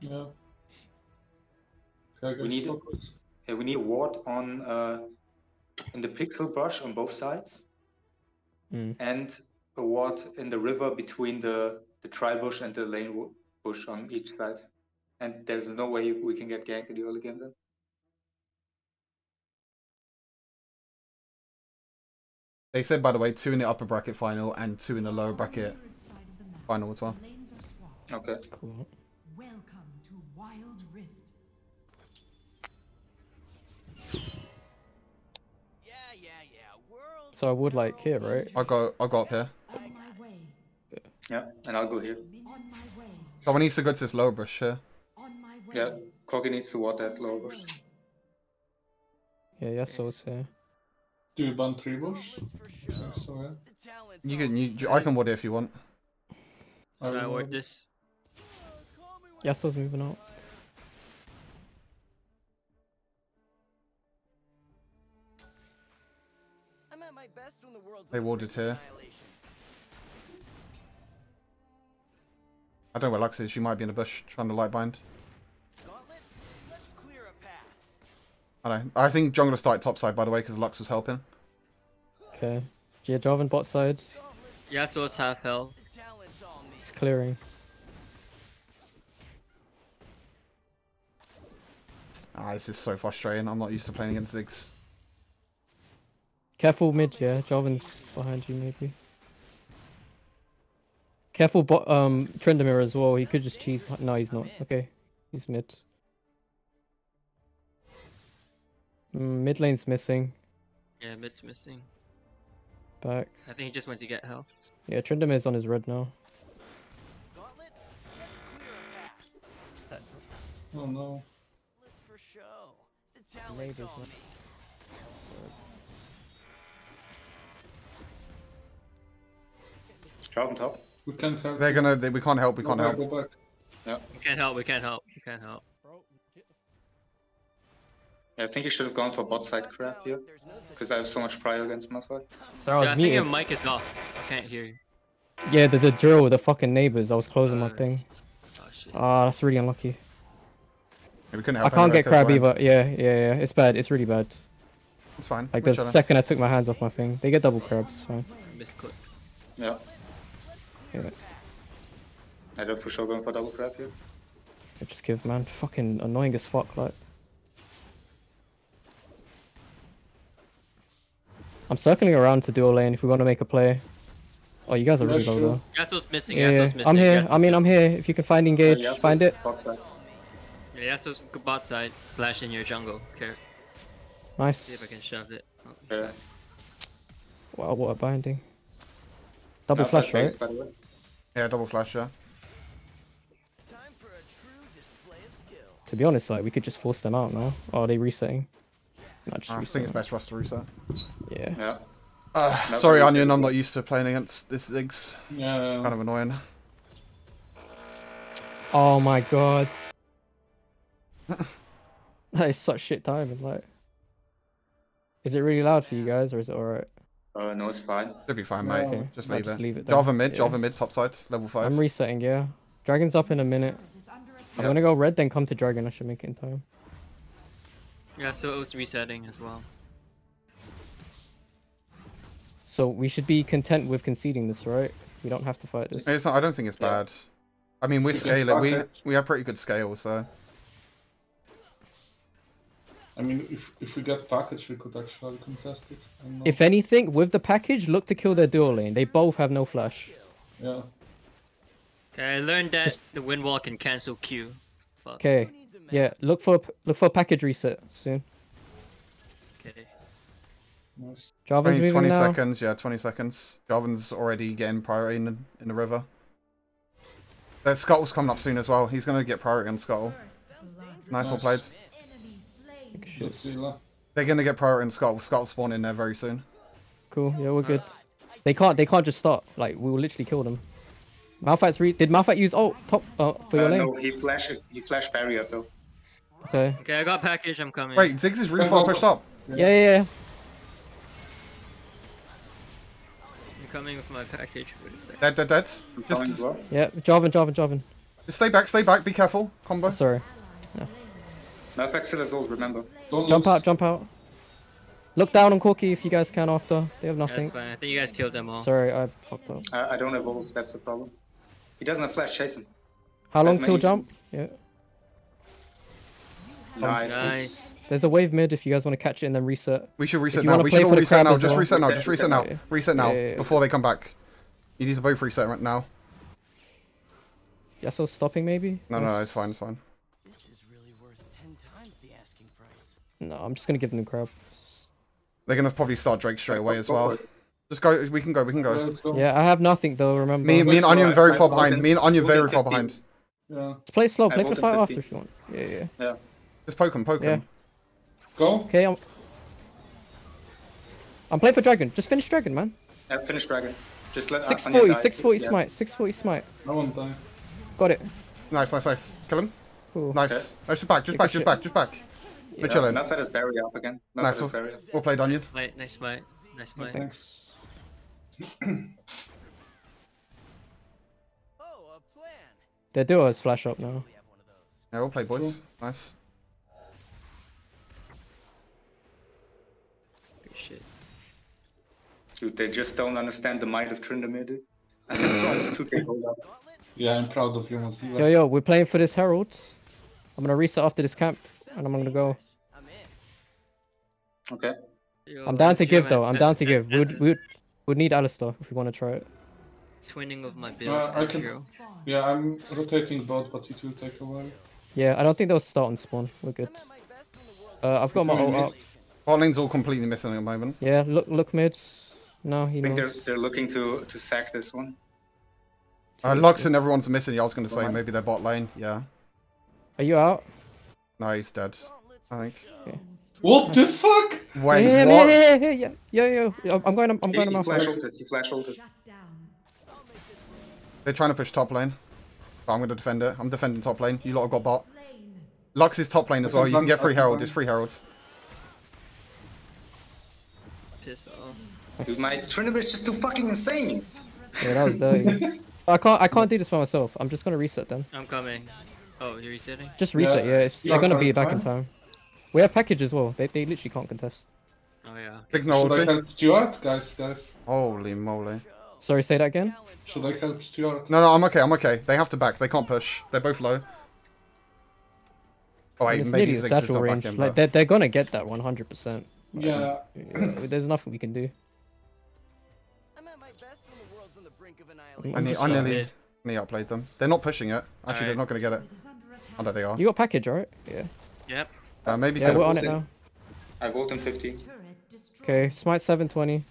Yeah. We need- focus. Yeah, we need a ward on uh, in the pixel brush on both sides, Mm. and a ward in the river between the the tri bush and the lane wo- bush on each side. And there's no way we can get ganked in the early game then. They said, by the way, two in the upper bracket final and two in the lower bracket final as well. Okay. Cool. So I would like here, right? I'll go. I'll go up here. On my way. Yeah, and I'll go here. On my way. Someone needs to go to this lower bush here. On my way. Yeah, Corki needs to ward that lower bush. Yeah, Yasuo's here. Do you ban three bush? Bullets for show. So yeah. You can. You, I can ward it if you want. I Can I ward ward. this? Call me when Yasuo's moving out. They on the warded brink of here. I don't know where Lux is. She might be in the bush trying to light bind. Gauntlet, let's clear a path. I know. I think jungler started top side by the way because Lux was helping. Okay. Yeah, Jarvan bot side. Yasuo's half health. The talent's. It's clearing. Ah, this is so frustrating. I'm not used to playing against Ziggs. Careful mid, yeah. Jarvan's behind you, maybe. Careful bot, um, Tryndamere as well. He could just cheese. behi- No, he's not. Okay. He's mid. Mm, mid lane's missing. Yeah, mid's missing. Back. I think he just went to get health. Yeah, Tryndamere's on his red now. Gauntlet, let's clear a path. Oh no. Let's for show. The talent's Neighbors, on man. me. Jarvan top. We can't help. They're gonna. They, we can't help. We Go can't help. Go back. We can't help, we can't help, we can't help. Yeah, I think you should have gone for bot side crab here, There's no such because I have so much prior against Malphite. Sorry, I Yeah, was I think your mic is off. I can't hear you. Yeah, the, the drill with the fucking neighbors. I was closing my Uh, thing. Oh shit. Ah, that's really unlucky. Yeah, we couldn't I can't get crab uh, either. Yeah, yeah, yeah. It's bad. It's really bad. It's fine. Like We're the chilling. second I took my hands off my thing, they get double crabs. Fine. Misclick. Yeah. Yeah. I don't for sure going for double crab here. I just give man fucking annoying as fuck. Like. I'm circling around to duo lane if we want to make a play. Oh, you guys are really low sure. though. Yasuo's missing, Yeah, Yasuo's missing. I'm here. Yasuo's I mean, I'm here. If you can find engage, Uh, Yasuo's find it. Bot side. Yeah, Yasuo's bot side, slash in your jungle. Okay, Nice. see if I can shove it. Oh, Yeah. Wow, what a binding. Double Malphite flash, right? base, by the way. Yeah, double flash. Yeah. time for a true display of skill. To be honest, like we could just force them out now. Oh, are they resetting? No, just I think it's best for us to reset. Yeah. Yeah. Uh, sorry, reset. Onion. I'm not used to playing against this Ziggs. Yeah. Kind of annoying. Oh my god. that is such shit timing. Like, is it really loud for you guys, or is it alright? Uh, no, it's fine. It'll be fine, No. mate. Okay. Just Might leave just it. leave it then. Java mid. Yeah. Java mid. Top side. Level five. I'm resetting. Yeah. Dragon's up in a minute. Is. I'm gonna go red, then come to dragon. I should make it in time. Yeah, so it was resetting as well. So we should be content with conceding this, right? We don't have to fight this. It's not, I don't think it's Yeah. bad. I mean, we're can scale. We we have pretty good scale, so I mean, if if we get package, we could actually contest it. If anything, with the package, look to kill their duo lane. They both have no flash. Yeah. Okay, I learned that Just- the wind wall can cancel Q. Fuck. Okay. Who needs a map? Yeah. Look for look for a package reset soon. Okay. Nice. Jarvan's 20, moving 20 now. seconds. Yeah, 20 seconds. Jarvan's already getting priority in, the- in the river. Uh, There's Scuttle's coming up soon as well. He's gonna get priority on Scuttle. Nice one Nice. played. Enemy slain. Shit. Godzilla. They're gonna get priority on Scuttle. Scuttle spawn in there very soon. Cool. Yeah, we're good. They can't. They can't just stop. Like we will literally kill them. Malphite's re. Did Malphite use ult top uh, for your Uh, lane? no, he flash he flash barrier though. Okay. Okay, I got package, I'm coming. Wait, Ziggs is really far pushed up. Yeah, yeah, yeah. I'm coming with my package. Wait a second. Dead, dead, dead. I'm Just, as just well. Yeah, Jarvan, Jarvan, Jarvan. Just stay back, stay back, be careful. Combo. Sorry. Malphite still has ult, remember. Don't Jump lose. out, jump out. Look down on Corki if you guys can after. They have Yeah, that's nothing. fine. I think you guys killed them all. Sorry, I fucked up. I, I don't have ult, that's the problem. He doesn't have flash, chase him. How long Have till jump? Yeah. Nice. Nice. There's a wave mid if you guys want to catch it and then reset. We should reset you now. wanna We play should all for the reset crowd now. Just well. reset now. Just reset reset now. now. Reset now Yeah, yeah, yeah. before they come back. You need to both reset right now. Yasuo stopping maybe? No, no, no, it's fine, it's fine. This is really worth ten times the asking price. No, I'm just gonna give them crab. They're gonna probably start Drake straight away as well. Just go. We can go. We can go. Yeah, I have nothing though. Remember. Me, me and Let's Onion very far behind. Me and Onion very far behind. Yeah. Let's play slow. I Play for the voted fight after if you want. Yeah, yeah. Yeah. Just poke him, poke Yeah. him. Go. Okay, I'm. I'm playing for dragon. Just finish dragon, man. Yeah, finish dragon. Just let uh, 640, Anya die. 640 Yeah. smite, 640 smite. I won't die. Got it. Nice, nice, nice. Kill him. Cool. Nice. Okay. Oh, no, just back, just Take back, just back, just back. We're Yeah, chilling. Malphite has barrier up again. Malphite Nice. has barrier. Well played, Onion. Fight, nice fight. Nice fight. Thanks. Oh, a plan. Their duo has flash up now. We have one of those. Yeah, well played, boys. Cool. Nice. Good shit. Dude, they just don't understand the might of Tryndamere, dude. And they're almost 2k hold up. Yeah, I'm proud of you, Mozilla. Yo, yo, we're playing for this Herald. I'm gonna reset after this camp, and I'm gonna go. I'm in. Okay. Yo, I'm down to give my- though. I'm down to give. We'd, that's we'd, we'd need Alistar if we want to try it. Twinning of my build. Uh, I can- hero. Yeah, I'm rotating bot, but it will take a while. Yeah, I don't think they'll start on spawn. We're good. I'm at my best when the world Uh, I've got my ult up. Bot lane's all completely missing at the moment. Yeah, look, look mid. No, he I think they're, they're looking to, to sack this one. Uh, Lux and everyone's missing. Yeah, I was gonna say maybe they're bot lane. Yeah. Are you out? No, he's dead. I think. What the fuck? Wait, yeah, what? yeah, yeah, yeah, yeah, yeah, yeah. I'm going. I'm He, going to he flash ulted, he flash ulted. They're trying to push top lane. But I'm gonna defend it. I'm defending top lane. You lot have got bot. Slain. Lux is top lane as well. You can get free herald. It's free heralds. Piss off. Dude, my Tryndamere is just too fucking insane. Yeah, that was dirty. I can't. I can't do this by myself. I'm just gonna reset then. I'm coming. Oh, you're resetting? Just reset. Yeah, Yeah, it's, yeah, they're gonna be fine, back in time. We have package as well. They they literally can't contest. Oh yeah. Big's no Should I help Stuart, guys? Guys, Holy moly. Sorry, say that again. should I help Stuart? No, no, I'm okay. I'm okay. They have to back. They can't push. They're both low. Oh wait, it's maybe nearly Ziggs is not range. back in. Like they're they're gonna get that 100. percent Yeah, There's nothing we can do. I'm at my best when the world's on the brink of annihilation. I, need, I nearly, Mid. nearly outplayed them. They're not pushing it. Actually, they're not going to get it. It is under attack. Oh, there they are. You got package, right? Yeah. Yep. Uh, maybe Yeah, kill we're on it now. I vote in 50. Okay, smite 720.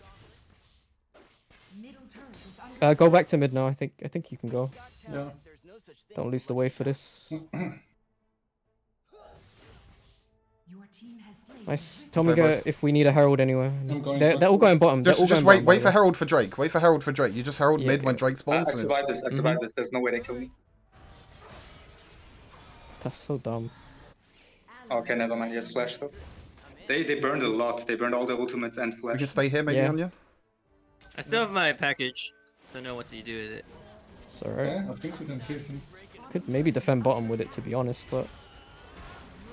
Middle turret is under Uh, go back to mid now. I think I think you can go. yeah. There's no such thing Don't lose the way for this. Your team has slain. Nice. Tell me go if we need a herald anywhere. I'm going They're, they're all going bottom. Just, all just going wait, bottom, wait for. Herald for Drake. Wait for Herald for Drake. You just Herald Yeah, mid yeah. when Drake I, spawns. I and survived this, I survived this. There's no way they kill me. That's so dumb. Okay, never mind. He has flash though. They they burned a lot. They burned all the ultimates and We flash. can stay here, maybe, Yeah. Anya? I still have my package. Don't know what to do with it. It's alright. Okay, I think we can kill him. Could maybe defend bottom with it to be honest, but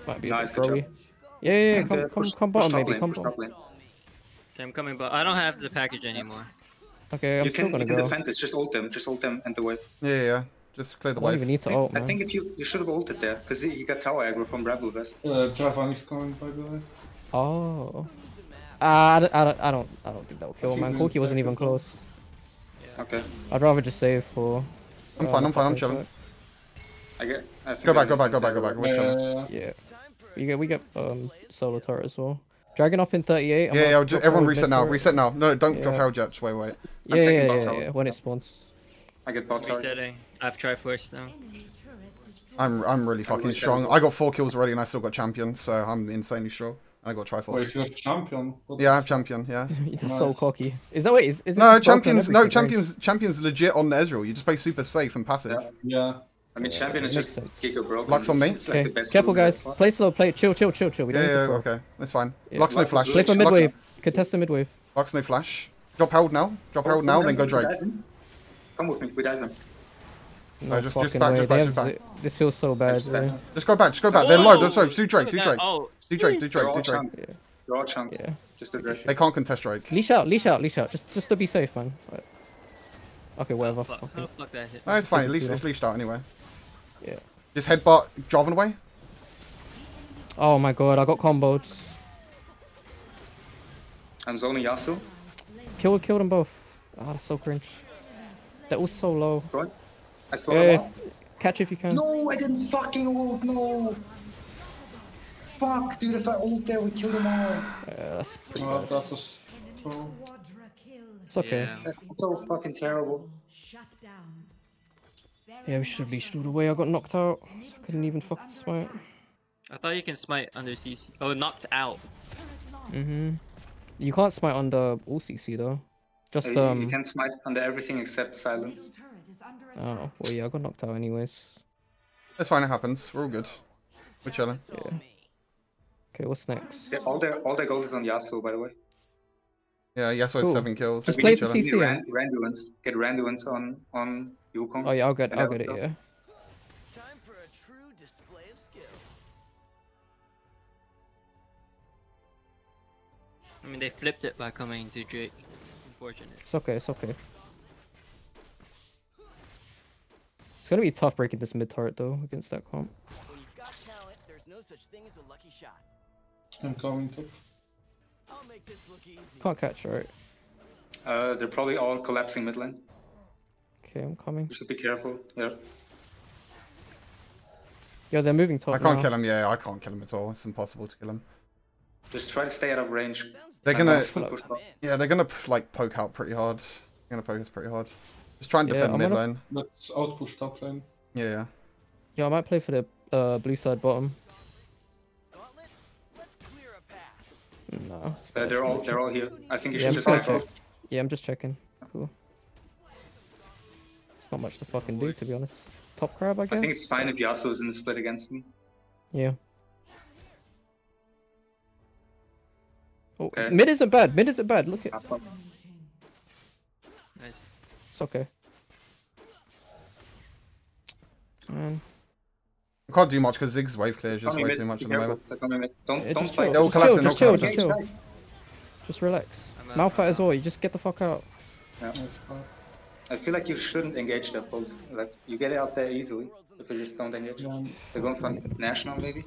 might be a Nice, bit good throwy. Yeah, yeah, yeah. Come, Okay, come, push- come push bottom maybe. lane, Come bottom. Okay, I'm coming, but I don't have the package anymore. Okay, I'm You still can, gonna you can go. defend this. Just ult them. Just ult them and the wave. Yeah, yeah, yeah. Just clear the I don't wave. even need to I ult, think, I man. think if you you should have ulted there because he, he got tower aggro from Rebel Vest. Uh, Jarvan is coming, by the way. Oh. Uh, I, don't, I, don't, I don't I don't think that'll kill, man. we Corki wasn't even it. close. Okay, I'd rather just save for. I'm uh, fine, I'm fine, I'm chilling. I get. I think Go back, go back, go back, go back. We're Yeah, yeah, yeah. Yeah, Time for we get we get um solo turret as well. Dragon up in 38. I'm Yeah, yeah, just, everyone reset now. Reset now. No, don't drop Yeah. Herald yet. Just wait, wait. Yeah, taking yeah, bot yeah, yeah, when it spawns. I get bot tower. Resetting. I have Triforce now. enemy turret destroyed. I'm I'm really fucking reset strong. I got four kills already and I still got champion, so I'm insanely strong. And I got Wait, Triforce. you have champion? What Yeah, I have champion, yeah. That's so Nice. cocky. Is that wait? Is, is No, champions no everything, right? champions champions legit on Ezreal. You just play super safe and passive. Yeah. Yeah. I mean, champion is just sense. giga broken. Lux on me. It's like the best careful guys. that. Play slow. Play chill, chill, chill, chill. We Yeah, don't yeah, to yeah, okay. That's fine. Yeah. Lux no Lux is flash. really Play for Lux- mid wave. Contest the mid wave. Lux no flash. Drop Herald now. Drop Oh, Herald now, then go dive him, Drake. Dive him. Come with me, we dive him. No, just- just fucking back, way. just back, just back. This feels so bad. Just bro. Just go back, just go back. They're low. Whoa! Sorry, do Drake, do at Drake. that. Oh, Do Drake, do They're Drake, all do Drake. chunked. Yeah. They're all chunked. Yeah. Just a Drake. They can't contest Drake. Leash out, leash out, leash out. Just, just to be safe, man. Right. Okay, whatever. fuck. Okay. Oh, fuck that hit. No, it's fine. At Keep it least it's leashed out anyway. Yeah. Just headbutt driving away. Oh my god, I got comboed. I'm zoning Yasuo. Kill, kill them both. Ah, that's so cringe. That was so low. Go. I saw Yeah, them all. catch if you can. No, I didn't fucking ult, no! Fuck, dude, if I ult there, we kill them all. Yeah, that's pretty Oh, bad. that was so... Kill. It's okay. Yeah. That's so fucking terrible. Shut down. Yeah, we should have leashed all the way. I got knocked out. Couldn't even fucking smite. I thought you can smite under CC. Oh, knocked out. Mm-hmm. You can't smite under all CC though. Just Uh, you- um. You can smite under everything except silence. Turret is under attack. Oh well, yeah, I got knocked out anyways. It's fine. It happens. We're all good. We're chilling. Yeah. Okay, what's next? Yeah, all their all their gold is on Yasuo, by the way. Yeah, Yasuo has seven kills. Just We play the CC. Ran- Randuins. Get Randuins on on Wukong. Oh yeah, I'll get, And I'll get it. Yeah. Time for a true display of skill. I mean, they flipped it by coming to Drake. It's unfortunate. It's okay. It's okay. It's gonna be tough breaking this mid turret though against that comp. When you've got talent, there's no such thing as a lucky shot. I'm coming to... I'll make this look easy. Can't catch, right? Uh, they're probably all collapsing mid lane. Okay, I'm coming. You should be careful. Yeah. Yeah, they're moving top I can't now. kill him. Yeah, I can't kill him at all. It's impossible to kill him. Just try to stay out of range. Sounds They're gonna, not full push I'm top. in. yeah, they're gonna like poke out pretty hard. They're gonna poke us pretty hard. Just try and Yeah, defend I'm mid gonna- lane. Let's outpush top lane. Yeah, yeah. Yeah, I might play for the uh, blue side bottom. Let's clear a path. No. Uh, they're all they're all here. I think you Yeah, should I'm just gonna back off. Yeah, I'm just checking. Cool. It's not much to fucking do, to be honest. Top crab, I guess. I think it's fine if Yasuo is in the split against me. Yeah. Okay. mid isn't bad. Mid isn't bad. Look at. Have fun. Nice. It's okay. Man. We can't do much because Ziggs' wave clear is just way mid, too much at the moment. They're coming. Don't Yeah, don't just fight. just chill, just chill, just chill. Just relax. I'm out. Malphite as well. You just get the fuck out. Nice fight. I feel like you shouldn't engage that both. Like you get it out there easily if you just don't engage. Yeah, They're going for national maybe.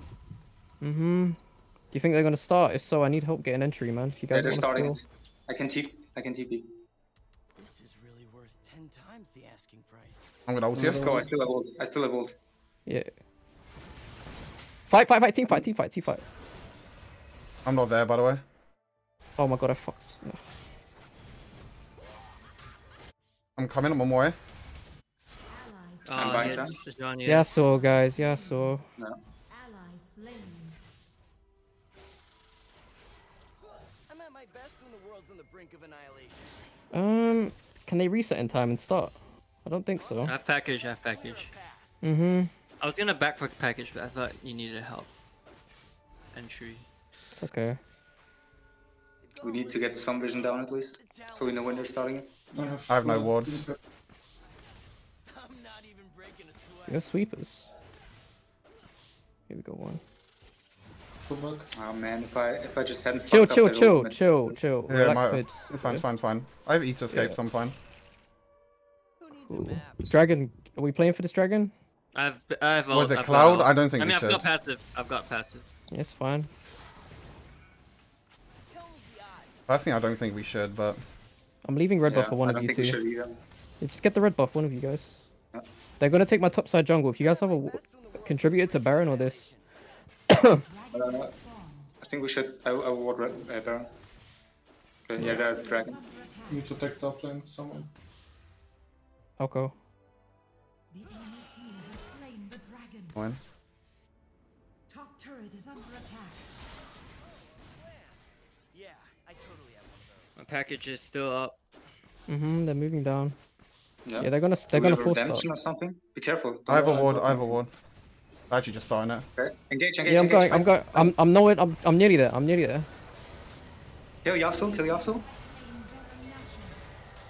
Mm-hmm. Do you think they're gonna start? If so, I need help getting entry, man. If you Yeah, guys they're starting to. I can TP. I can TP. This is really worth ten times the asking price. I'm gonna ult you. Let's go. I still have ult. I still have ult. Yeah. Fight, fight, fight, team fight, team fight, team fight. I'm not there, by the way. Oh my god, I fucked. Yeah. I'm coming. I'm on my way. I'm Oh, yeah, time. Yeah, so guys, yeah, so. Ally Um, can they reset in time and start? I don't think so. Half package, half package. Mm-hmm. I was gonna back for package, but I thought you needed help. Entry. It's okay. We need to get some vision down at least, so we know when they're starting it. I have, I no wards. I'm not even breaking a You sweat. have sweepers. Here we go, one. Pull. Oh man, if I if I just hadn't Chill, fucked chill, up that chill, ultimate- chill, chill. Yeah, Relax my, mid. it's fine, it's fine, it's fine. I have E to escape, Yeah. so I'm fine. Who needs Cool. map? Dragon, are we playing for this dragon? I've I've Was it I've got Cloud? al- I don't think I mean, I've got passive. I've got passive. Yes, fine. Tell me the odds. Personally, I don't think we should, but I'm leaving red buff for one I of don't you think two. should either. Yeah, Just get the red buff, one of you guys. Yeah. They're gonna take my top side jungle. If you guys have a w- Best when the world's contributed to Baron or this, Uh, I think we should. I, I will ward red, uh, Baron. Okay, yeah, they're dragon. Need to take top lane, someone. I'll go. The enemy team has slain the dragon. fine. Top turret is under attack. Yeah, I totally have one of those. My package is still up. Mm-hmm. They're moving down. Yeah. Yeah, they're gonna they're Do gonna force redemption up. or something? Be careful. I have a ward, I have a ward. Actually, just starting it. Okay. Engage, engage, Yeah, I'm engage. going. I'm going. I'm I'm nowhere. I'm I'm nearly there. I'm nearly there. Kill Yasuo, kill Yasuo.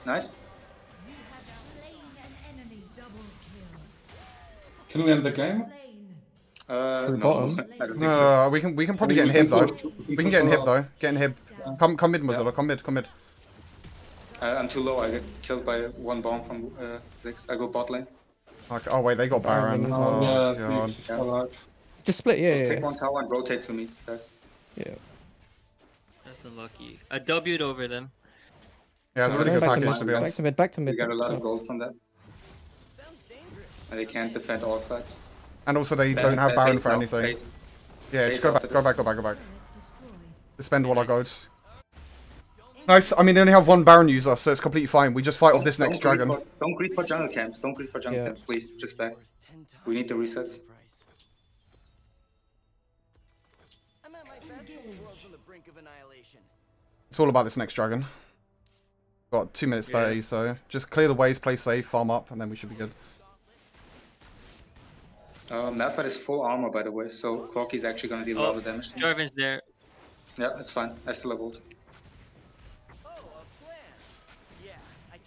Nice. You have slain an enemy double kill. Can we end the game? Uh, no, bottom? No, so. no, we can we can probably I get inhib though. push- We can get inhib though. Get inhib. Come come mid, Mozilla. Come mid. Come mid. Uh, I'm too low. I get killed by one bomb from uh, Ziggs. I go bot lane. Okay. Oh wait, they got Baron. Baron. Oh, Oh, yeah, God. Ziggs is. Just split, yeah, Just yeah, take yeah. one tower and rotate to me, guys. yeah. That's unlucky. I W'd over them. Yeah, it's a really good to package mid, to be Back honest. to mid, back to We mid. got a lot of Oh. gold from that, and they can't defend all sides. And also they Bad- don't have Baron for anything. base. Yeah, base just go back, go back, go back, go back. Destroyed. Just spend all our gold. Nice. I mean, they only have one Baron user, so it's completely fine. We just fight off this Don't next dragon. For, don't greed for jungle camps. Don't greed for jungle Yeah. camps, please. Just back. Worth 10 times We need the resets. price. I'm at my best when the world's on the brink of annihilation. It's all about this next dragon. Got two minutes Yeah. thirty, so just clear the ways, play safe, farm up, and then we should be good. Uh, Malphite is full armor, by the way, so Corki's actually gonna deal a Oh, lot of damage. Jarvan's there. Yeah, that's fine. I still have ult.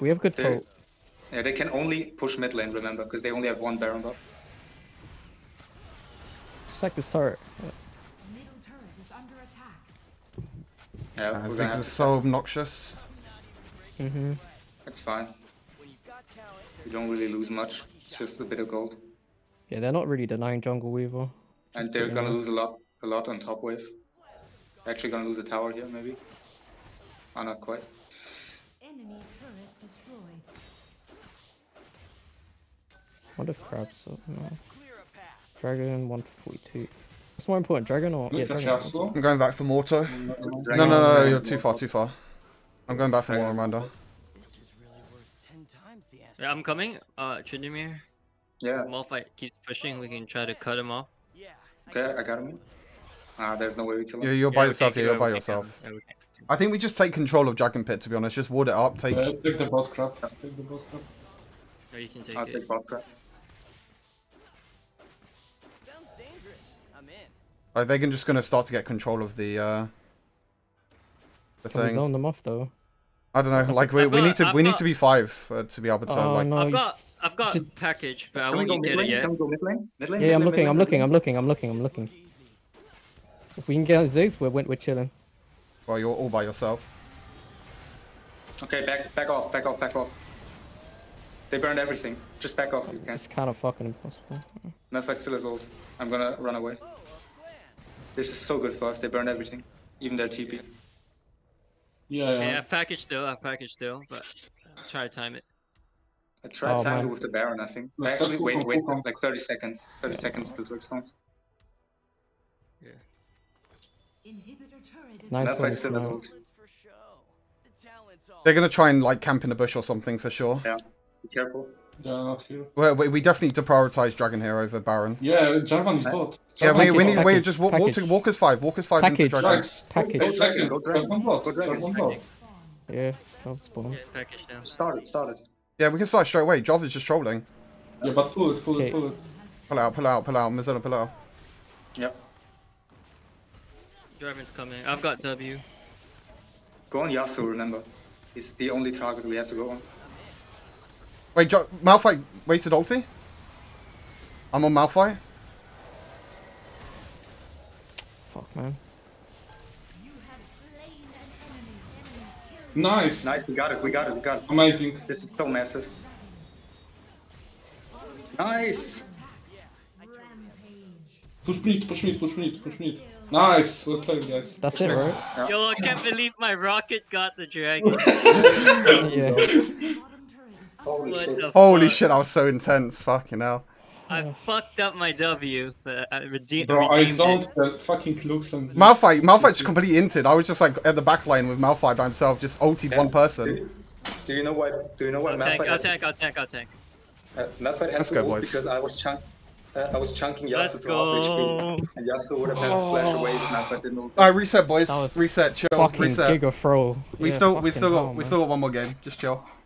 We have good They- Yeah, they can only push mid lane, remember, because they only have one Baron buff. Just like the start. Yeah. Middle turret is under attack. Yeah, Uh, we're Ziggs is so obnoxious. Mm-hmm. That's fine. You've got talent, We don't really lose much. It's just a bit of gold. Yeah, they're not really denying jungle weaver. And they're gonna lose a lot a lot on top wave. Actually gonna lose a tower here, maybe. Oh, not quite. Enemy turret destroyed. What if crabs? Oh, no. clear a path. Dragon 142. What's more important, dragon or yeah, dragon? Castle. I'm going back for Morto. No, no, no, no, you're too far, too far. I'm going back for more Amanda. This is really worth 10 times the ass. Yeah, I'm coming. Uh, Tryndamere. Yeah, Malphite keeps pushing. We can try to cut him off. Yeah, okay, I got him. Ah, there's no way we kill him. You're, you're Yeah, by we yourself can't here, you're it, by we can't- yourself. Yeah, we can't. I think we just take control of Dragon Pit, to be honest. Just ward it up, take... Uh, take the bot crab. Take the bot crab. Or you can take I'll it. take bot crab. sounds dangerous. I'm in. Like, they're just going to start to get control of the, uh... The Can we thing. zone them off though? I don't know, like, we, I've we got- need to I've we need to be five uh, to be able to, Oh like... no! I've got, I've got should- package, but I Can we won't go get it yet. Can we go mid lane? Mid lane? Yeah, mid I'm looking, mid I'm looking, I'm looking, I'm looking, I'm looking. If we can get Ziggs, we're we're chilling. Well, you're all by yourself. Okay, back, back off, back off, back off. They burned everything. Just back off you can. It's kind of fucking impossible. Malphite still is old. I'm gonna run away. This is so good for us. They burned everything. Even their TP. Yeah, Okay, I yeah. have package still. I have package still, but I'll try to time it. I tried Oh, timing man. with the Baron, I think. Let's Actually, wait, wait, go, go. like 30 seconds. 30 seconds till response. Inhibitor turret is Nine Malphite twenty still is now. old. Let's for show. The. They're going to try and, like, camp in a bush or something, for sure. Yeah, be careful. Yeah, not here. Well, we, we definitely need to prioritize Dragon here over Baron. Yeah, Jarvan is uh, bot. Yeah, we, is we need wait, package, just walk, walk to Walker's five. Walker's five into Dragon. Guys, Package. Eight seconds. Go Dragon. Jarvan bot. Go Dragon. Jarvan bot. spawn. Yeah, I'll spawn. Yeah, package now. Start it, start it. Yeah, we can start straight away. Jov is just trolling. Yeah, but pull it, pull it, pull it. Pull out, pull out, pull out. Mizella, pull out. Yep. Jarvan's coming. I've got W. Go on Yasuo, remember. He's the only target we have to go on. Wait, jo Malphite wasted ulti? I'm on Malphite? Fuck man. You have slain an enemy. Enemy. Nice. Nice, we got it, we got it, we got it. Amazing. This is so massive. Nice! Push mid, push mid, push mid, push mid. Nice. Well played, guys. That's it, right? Yo, I can't believe my rocket got the dragon. yeah. Bottom turret is Holy What shit. Holy fuck? shit, I was so intense. Fucking hell. I fucked up my W, but I redeemed, Bro, I redeemed zoned the fucking Klux Malphite, Malphite just completely inted. I was just like at the back line with Malphite by himself, just ulted one person. Do you know why? Do you know why I'll tank, Malphite? I'll had- tank, I'll tank, I'll tank. Uh, Malphite had Let's to go, boys. because I was chunk. Uh, I was chunking Let's Yasuo to half go. HP, and Yasuo would have had to flash away if Malphite didn't ult. Alright, reset, boys. That was Reset, chill, Fucking reset. giga throw. We Yeah, still, we fucking still got, hell, we still got one more game. Just chill.